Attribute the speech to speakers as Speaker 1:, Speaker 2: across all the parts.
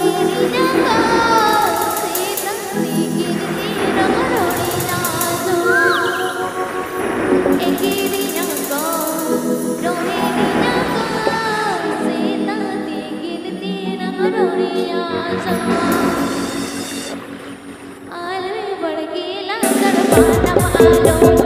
Speaker 1: I'm not I don't know.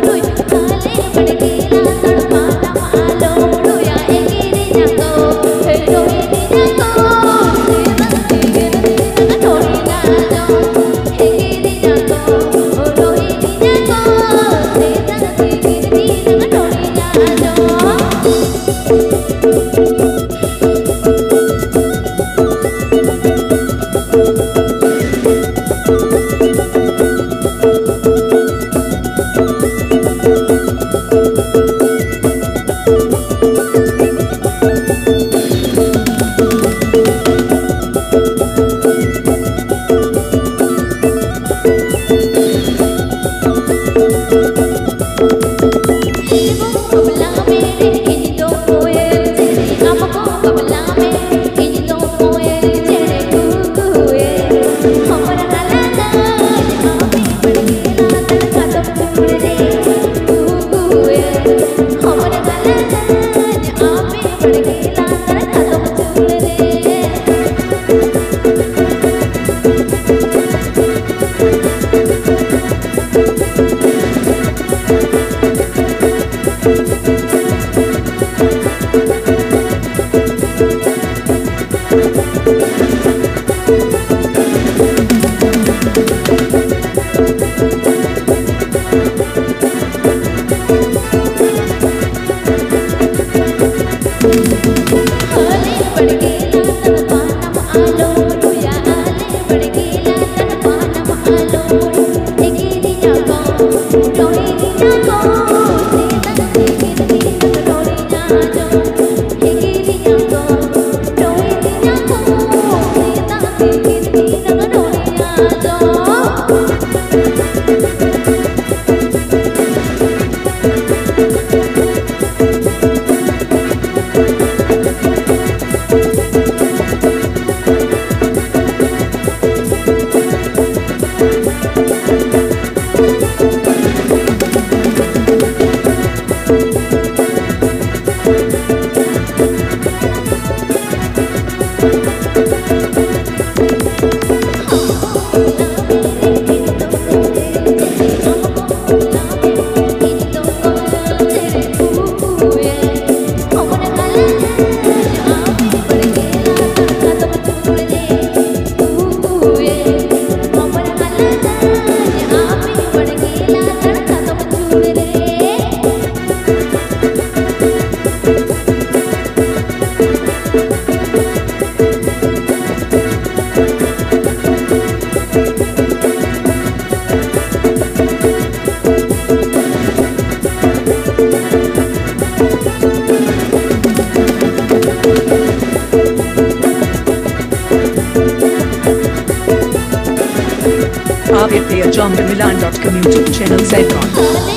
Speaker 1: 容易 Milan.com YouTube channel Zedcon.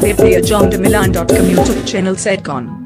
Speaker 1: Avipia John de Milan.com YouTube channel Zedcon.